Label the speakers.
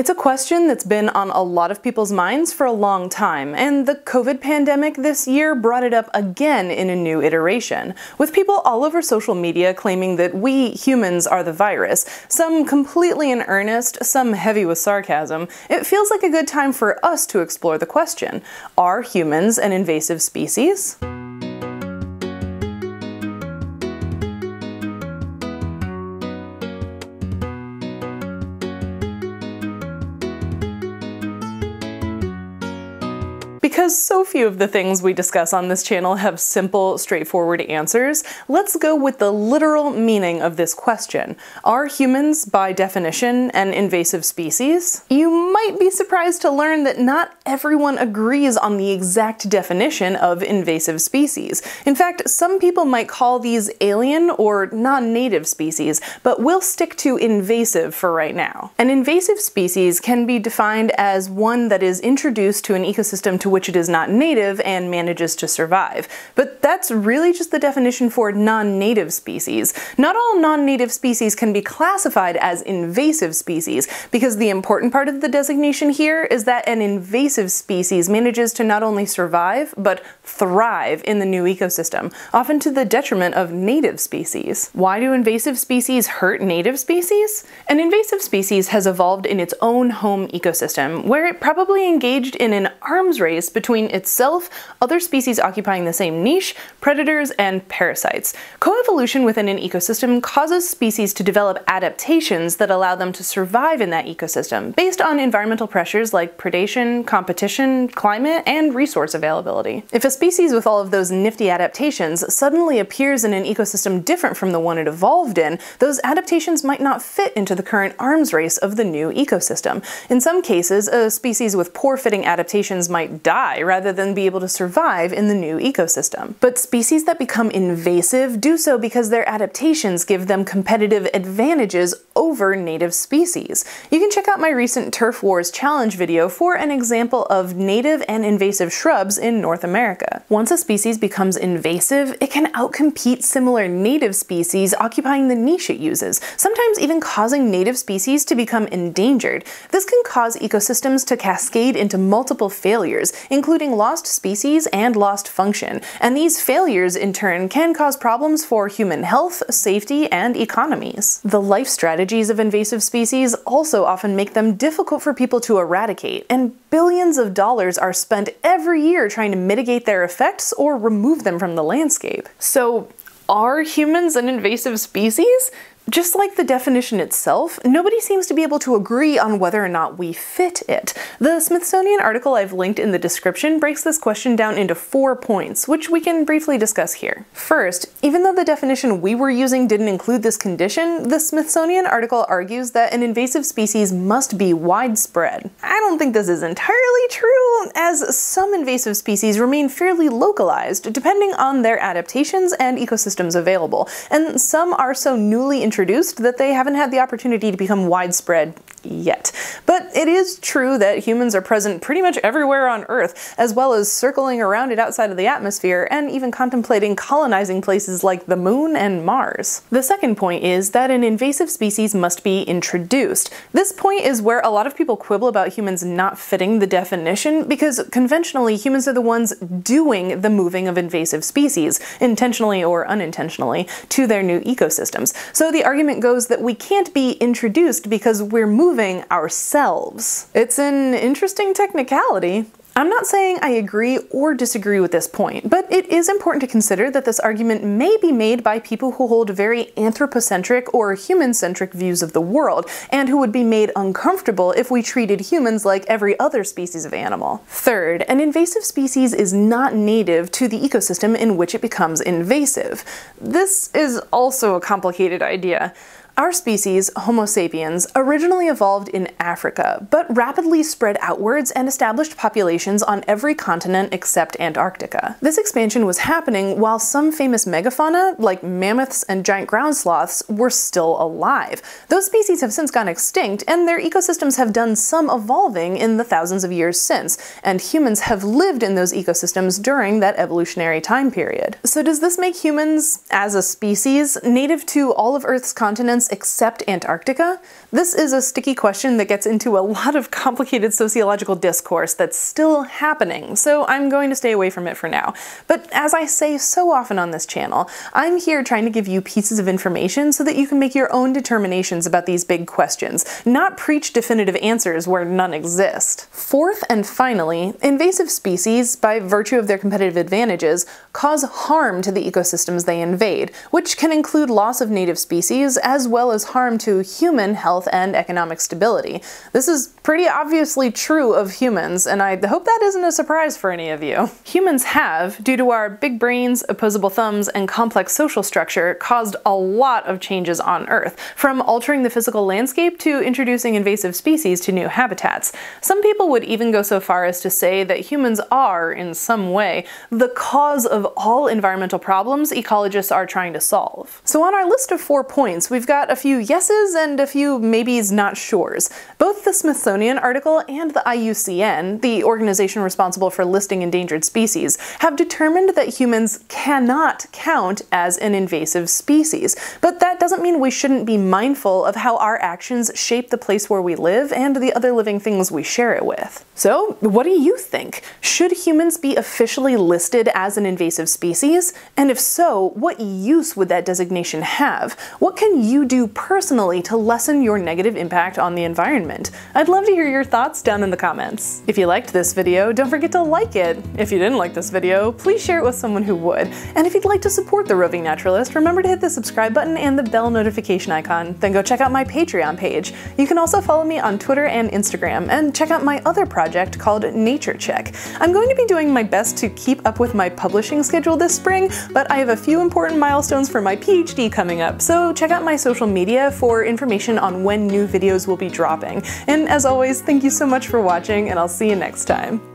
Speaker 1: It's a question that's been on a lot of people's minds for a long time, and the COVID pandemic this year brought it up again in a new iteration, with people all over social media claiming that we humans are the virus, some completely in earnest, some heavy with sarcasm. It feels like a good time for us to explore the question Are humans an invasive species? Because so few of the things we discuss on this channel have simple, straightforward answers, let's go with the literal meaning of this question. Are humans, by definition, an invasive species? You might be surprised to learn that not everyone agrees on the exact definition of invasive species. In fact, some people might call these alien or non-native species, but we'll stick to invasive for right now. An invasive species can be defined as one that is introduced to an ecosystem to which it is not native and manages to survive. But that's really just the definition for non-native species. Not all non-native species can be classified as invasive species, because the important part of the designation here is that an invasive species manages to not only survive, but thrive in the new ecosystem, often to the detriment of native species. Why do invasive species hurt native species? An invasive species has evolved in its own home ecosystem, where it probably engaged in an arms race between itself, other species occupying the same niche, predators, and parasites. Coevolution within an ecosystem causes species to develop adaptations that allow them to survive in that ecosystem, based on environmental pressures like predation, competition, climate, and resource availability. If a species with all of those nifty adaptations suddenly appears in an ecosystem different from the one it evolved in, those adaptations might not fit into the current arms race of the new ecosystem. In some cases, a species with poor fitting adaptations might die die rather than be able to survive in the new ecosystem. But species that become invasive do so because their adaptations give them competitive advantages over native species. You can check out my recent Turf Wars challenge video for an example of native and invasive shrubs in North America. Once a species becomes invasive, it can outcompete similar native species occupying the niche it uses, sometimes even causing native species to become endangered. This can cause ecosystems to cascade into multiple failures, including lost species and lost function, and these failures in turn can cause problems for human health, safety, and economies. The life strategies of invasive species also often make them difficult for people to eradicate, and billions of dollars are spent every year trying to mitigate their effects or remove them from the landscape. So, are humans an invasive species? Just like the definition itself, nobody seems to be able to agree on whether or not we fit it. The Smithsonian article I've linked in the description breaks this question down into four points, which we can briefly discuss here. First, even though the definition we were using didn't include this condition, the Smithsonian article argues that an invasive species must be widespread. I don't think this is entirely true, as some invasive species remain fairly localized, depending on their adaptations and ecosystems available, and some are so newly introduced introduced that they haven't had the opportunity to become widespread yet. But it is true that humans are present pretty much everywhere on Earth, as well as circling around it outside of the atmosphere and even contemplating colonizing places like the Moon and Mars. The second point is that an invasive species must be introduced. This point is where a lot of people quibble about humans not fitting the definition because conventionally humans are the ones doing the moving of invasive species, intentionally or unintentionally, to their new ecosystems. So the argument goes that we can't be introduced because we're moving ourselves. It's an interesting technicality. I'm not saying I agree or disagree with this point, but it is important to consider that this argument may be made by people who hold very anthropocentric or human-centric views of the world, and who would be made uncomfortable if we treated humans like every other species of animal. Third, an invasive species is not native to the ecosystem in which it becomes invasive. This is also a complicated idea. Our species, Homo sapiens, originally evolved in Africa, but rapidly spread outwards and established populations on every continent except Antarctica. This expansion was happening while some famous megafauna, like mammoths and giant ground sloths, were still alive. Those species have since gone extinct, and their ecosystems have done some evolving in the thousands of years since, and humans have lived in those ecosystems during that evolutionary time period. So does this make humans, as a species, native to all of Earth's continents continents except Antarctica? This is a sticky question that gets into a lot of complicated sociological discourse that's still happening, so I'm going to stay away from it for now. But as I say so often on this channel, I'm here trying to give you pieces of information so that you can make your own determinations about these big questions, not preach definitive answers where none exist. Fourth and finally, invasive species, by virtue of their competitive advantages, cause harm to the ecosystems they invade, which can include loss of native species as well as harm to human health and economic stability. This is pretty obviously true of humans, and I hope that isn't a surprise for any of you. Humans have, due to our big brains, opposable thumbs, and complex social structure, caused a lot of changes on Earth, from altering the physical landscape to introducing invasive species to new habitats. Some people would even go so far as to say that humans are, in some way, the cause of all environmental problems ecologists are trying to solve. So on our list of four points, we've got a few yeses and a few maybes not sures. Both the Smithsonian article and the IUCN, the organization responsible for listing endangered species, have determined that humans cannot count as an invasive species. But that doesn't mean we shouldn't be mindful of how our actions shape the place where we live and the other living things we share it with. So, what do you think? Should humans be officially listed as an invasive species? And if so, what use would that designation have? What can you do personally to lessen your negative impact on the environment? I'd love to hear your thoughts down in the comments. If you liked this video, don't forget to like it. If you didn't like this video, please share it with someone who would. And if you'd like to support The Roving Naturalist, remember to hit the subscribe button and the bell notification icon. Then go check out my Patreon page. You can also follow me on Twitter and Instagram, and check out my other project called Nature Check. I'm going to be doing my best to keep up with my publishing schedule this spring, but I have a few important milestones for my PhD coming up, so check out my social media for information on when new videos will be dropping. And as always, thank you so much for watching, and I'll see you next time.